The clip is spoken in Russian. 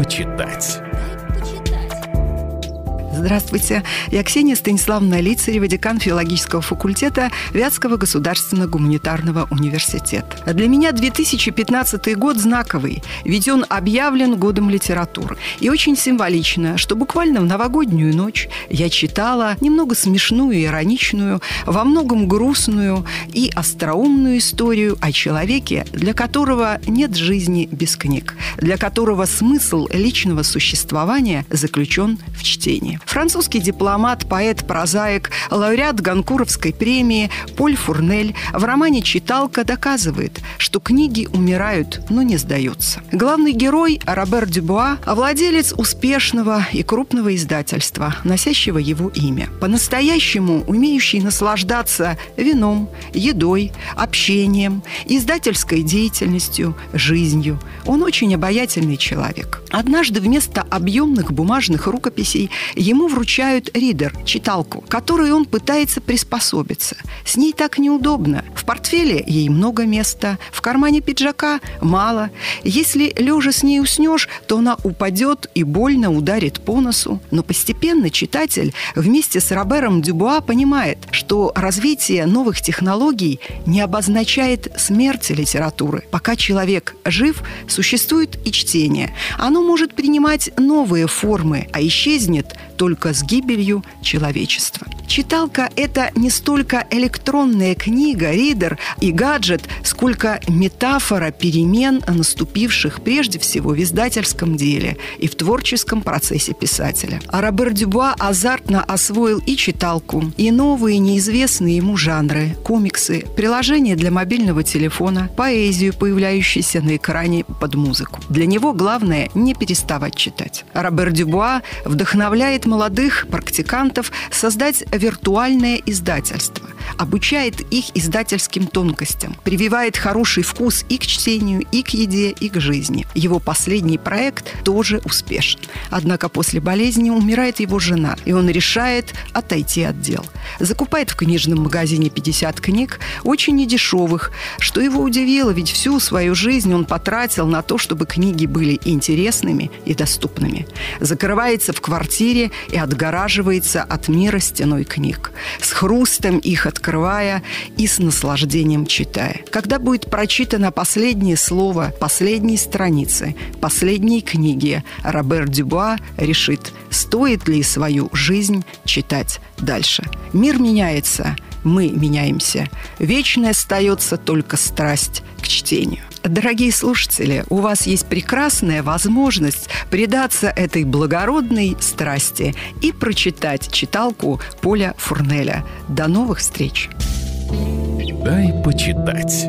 почитать. Здравствуйте. Я Ксения Станиславовна Лицарева, декан филологического факультета Вятского государственного гуманитарного университета. Для меня 2015 год знаковый, ведь он объявлен годом литературы. И очень символично, что буквально в новогоднюю ночь я читала немного смешную ироничную, во многом грустную и остроумную историю о человеке, для которого нет жизни без книг, для которого смысл личного существования заключен в чтении. Французский дипломат, поэт, прозаик, лауреат Ганкуровской премии Поль Фурнель в романе «Читалка» доказывает, что книги умирают, но не сдаются. Главный герой Робер Дюбуа – владелец успешного и крупного издательства, носящего его имя. По-настоящему умеющий наслаждаться вином, едой, общением, издательской деятельностью, жизнью. Он очень обаятельный человек. Однажды вместо объемных бумажных рукописей ему вручают ридер, читалку, которой он пытается приспособиться. С ней так неудобно. В портфеле ей много места, в кармане пиджака мало. Если лежа с ней уснешь, то она упадет и больно ударит по носу. Но постепенно читатель вместе с Робером Дюбуа понимает, что развитие новых технологий не обозначает смерть литературы. Пока человек жив, существует и чтение. Оно может принимать новые формы, а исчезнет только с гибелью человечества. Читалка – это не столько электронная книга, ридер и гаджет, сколько метафора перемен, наступивших прежде всего в издательском деле и в творческом процессе писателя. А Робер Дюбуа азартно освоил и читалку, и новые неизвестные ему жанры – комиксы, приложения для мобильного телефона, поэзию, появляющуюся на экране под музыку. Для него главное – не переставать читать. Робер Дюбуа вдохновляет молодых практикантов создать виртуальное издательство, обучает их издательским тонкостям, прививает хороший вкус и к чтению, и к еде, и к жизни. Его последний проект тоже успешен. Однако после болезни умирает его жена, и он решает отойти от дел. Закупает в книжном магазине 50 книг, очень недешевых, что его удивило, ведь всю свою жизнь он потратил на то, чтобы книги были интересными и доступными. Закрывается в квартире и отгораживается от мира стеной книг, с хрустом их открывая и с наслаждением читая. Когда будет прочитано последнее слово последней страницы, последней книги, Робер Дюбуа решит, стоит ли свою жизнь читать дальше. Мир меняется, мы меняемся. Вечной остается только страсть к чтению. Дорогие слушатели, у вас есть прекрасная возможность предаться этой благородной страсти и прочитать читалку Поля Фурнеля. До новых встреч! Дай почитать.